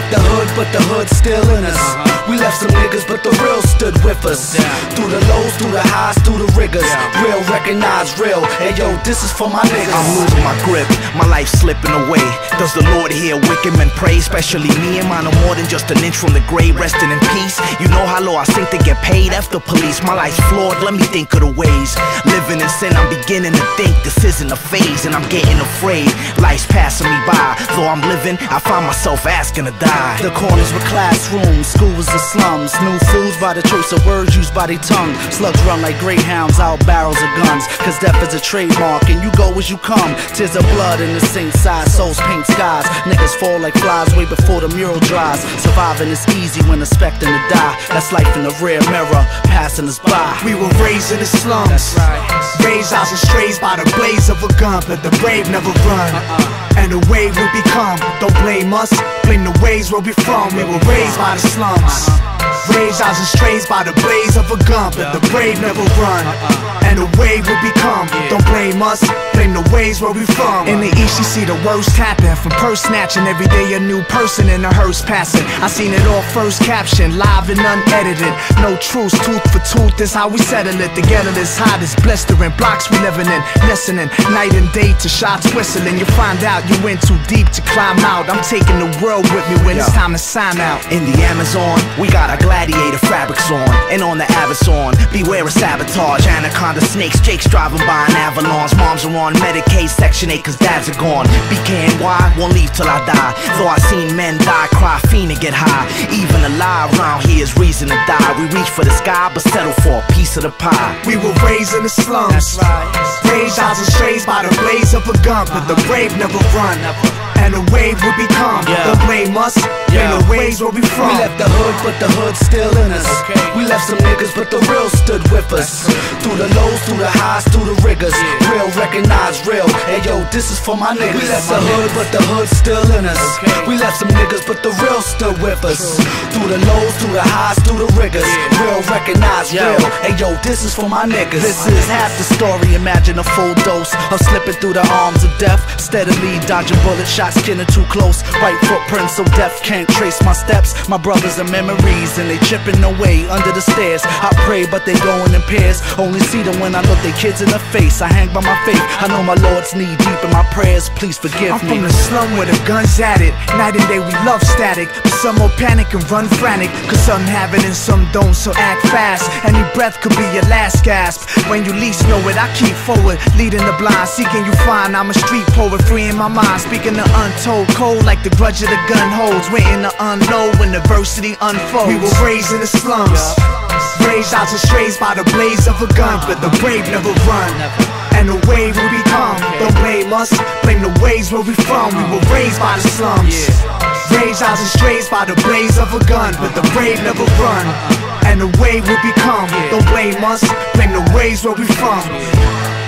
left the hood, but the hood's still in us. We left some niggas, but the real stood with us. Through the lows, through the highs, through the rigors. Real recognize real. Hey yo, this is for my niggas. I'm losing my grip, my life slipping away. Does the Lord hear wicked men pray? Especially me and mine are more than just an inch from the grave, resting in peace. You know how low I sink to get paid after police. My life's flawed, let me think of the ways. Living in sin, I'm beginning to think this isn't a phase, and I'm getting afraid. Life's passing me by, though I'm living, I find myself asking to die. The corners were classrooms, school was the slums. New fools by the choice of words used by their tongue. Slugs run like greyhounds out barrels of guns. Cause death is a trademark, and you go as you come. Tears of blood in the same side, souls paint skies. Niggas fall like flies way before the mural dries. Surviving is easy when expecting to die. That's life in the rear mirror, passing us by. We were raised in the slums. Right. Raised out and strays by the blaze of a gun, but the brave never run. Uh-uh. And the way we become, don't blame us, blame the ways where we from. We were raised by the slums uh-huh. Raised out and strays by the blaze of a gun, but the brave never run. Uh-uh. And the way we become, don't blame us, blame the ways where we from. Uh-uh. In the east, you see the worst happen From purse snatching, every day a new person in a hearse passing. I seen it all first captioned, live and unedited. No truth, tooth for tooth, is how we settle it. Together, this hot as blistering blocks we living in. Listening night and day to shots whistling. You find out you went too deep to climb out. I'm taking the world with me when it's time to sign out. In the Amazon, we got our gladiator fabrics on. And on the Avazon, beware of sabotage. Anaconda snakes, Jake's driving by an avalanche. Moms are on Medicaid, Section 8, cause dads are gone. BKNY won't leave till I die. Though I seen men die, cry, fiend, and get high. Even alive around here is reason to die. We reach for the sky, but settle for a piece of the pie. We were raised in the slums. Raised out and strays by the blaze of a gun, but the brave never run. And the wave will become. Don't blame us, blame the waves where we from. We left the hood, but the hood's still in us. We left some niggas, but the real stood with us. Through the lows, through the highs, through the rigors. Real recognize real. This is for my niggas. We left the hood, but the hood's still in us. We left some niggas, but the real still with us. Through the lows, through the highs, through the rigors. Real recognize real. Hey yo, this is for my niggas. This is half the story. Imagine a full dose of slipping through the arms of death. Steadily dodging bullet shots, getting too close. Right footprints so death can't trace my steps. My brothers are memories and they chipping away under the stairs. I pray, but they going in pairs. Only see them when I look their kids in the face. I hang by my faith. I know my Lord's knee deep in my prayers. Please forgive I'm me. from the slum where the guns at it. Night and day we love static. But some will panic and run frantic. Cause some have it and some don't, so act fast. Any breath could be your last gasp. When you least know it, I keep forward. Leading the blind, seeking you find. I'm a street poet, free in my mind. Speaking the untold cold like the grudge of the gun holds. Waiting to unload when adversity unfolds. We were raised in the slums. Raised out to strays by the blaze of a gun. But the brave never run. And the wave will become. Don't blame us, blame the ways where we from. We were raised by the slums. Raised out to strays by the blaze of a gun. But the brave never run. And the wave will become. Don't blame us, blame the ways where we from.